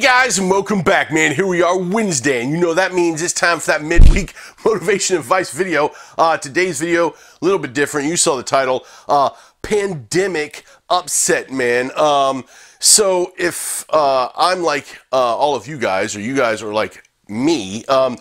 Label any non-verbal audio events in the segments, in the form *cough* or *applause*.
Guys, and welcome back, man. Here we are Wednesday, and you know that means it's time for that midweek *laughs* motivation advice video. Uh, today's video, a little bit different. You saw the title, uh, Pandemic Upset, man. Um, so if uh, I'm like uh, all of you guys, or you guys are like me, um,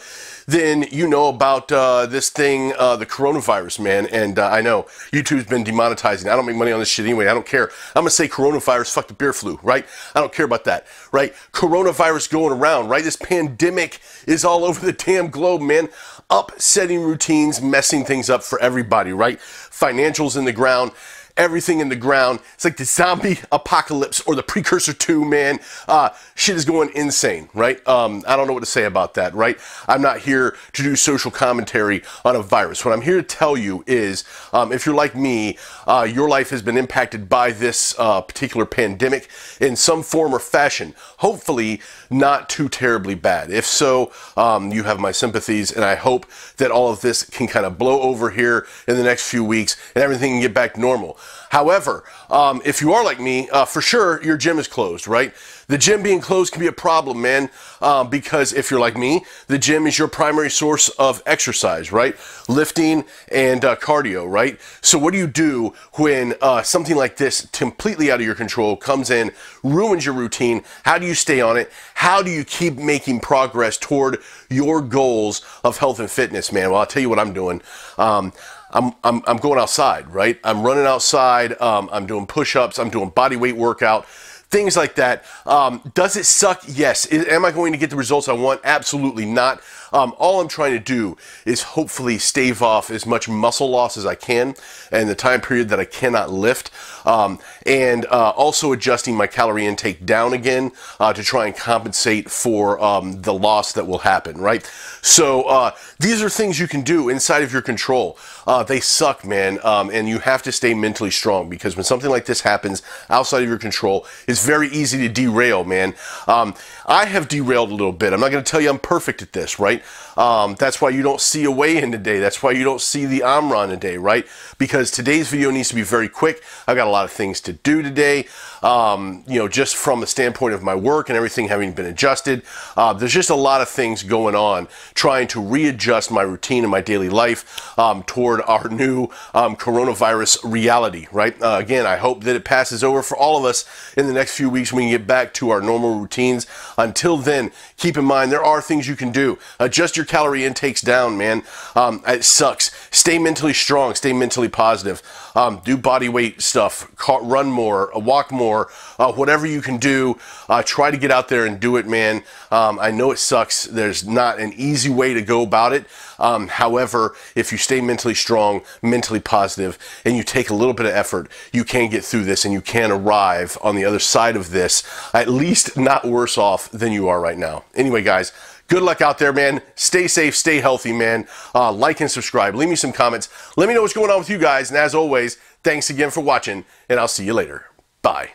then you know about uh, this thing, uh, the coronavirus, man. And uh, I know YouTube's been demonetizing. I don't make money on this shit anyway. I don't care. I'm gonna say coronavirus, fuck the beer flu, right? I don't care about that, right? Coronavirus going around, right? This pandemic is all over the damn globe, man. Upsetting routines, messing things up for everybody, right? Financials in the ground everything in the ground. It's like the zombie apocalypse or the precursor to, man. Uh, shit is going insane, right? Um, I don't know what to say about that, right? I'm not here to do social commentary on a virus. What I'm here to tell you is um, if you're like me, uh, your life has been impacted by this uh, particular pandemic in some form or fashion. Hopefully, not too terribly bad. If so, um, you have my sympathies, and I hope that all of this can kind of blow over here in the next few weeks and everything can get back normal. However, um, if you are like me, uh, for sure your gym is closed, right? The gym being closed can be a problem, man, um, because if you're like me, the gym is your primary source of exercise, right? Lifting and uh, cardio, right? So what do you do when uh, something like this, completely out of your control, comes in, ruins your routine? How do you stay on it? How do you keep making progress toward your goals of health and fitness, man? Well, I'll tell you what I'm doing. Um, I'm, I'm, I'm going outside, right? I'm running outside. Um, I'm doing push-ups. I'm doing body weight workout things like that. Um, does it suck? Yes. Is, am I going to get the results I want? Absolutely not. Um, all I'm trying to do is hopefully stave off as much muscle loss as I can and the time period that I cannot lift. Um, and uh, also adjusting my calorie intake down again uh, to try and compensate for um, the loss that will happen, right? So uh, these are things you can do inside of your control. Uh, they suck, man, um, and you have to stay mentally strong because when something like this happens outside of your control, it's very easy to derail, man. Um, I have derailed a little bit. I'm not going to tell you I'm perfect at this, right? Um, that's why you don't see a weigh-in today. That's why you don't see the Omron today, right? Because today's video needs to be very quick. I've got a lot of things to do today. Um, you know, just from the standpoint of my work and everything having been adjusted, uh, there's just a lot of things going on trying to readjust my routine and my daily life um, toward our new um, coronavirus reality, right? Uh, again, I hope that it passes over for all of us in the next few weeks when we can get back to our normal routines. Until then, keep in mind there are things you can do. Adjust your calorie intakes down, man. Um, it sucks. Stay mentally strong. Stay mentally positive. Um, do body weight stuff. Run more. Uh, walk more. Uh, whatever you can do, uh, try to get out there and do it, man. Um, I know it sucks. There's not an easy way to go about it. Um, however, if you stay mentally strong, mentally positive, and you take a little bit of effort, you can get through this and you can arrive on the other side of this, at least not worse off than you are right now. Anyway, guys, good luck out there, man. Stay safe, stay healthy, man. Uh, like and subscribe. Leave me some comments. Let me know what's going on with you guys. And as always, thanks again for watching, and I'll see you later. Bye.